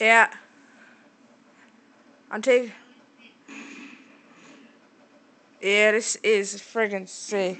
Yeah. I'm taking. Yeah, this is friggin' sick.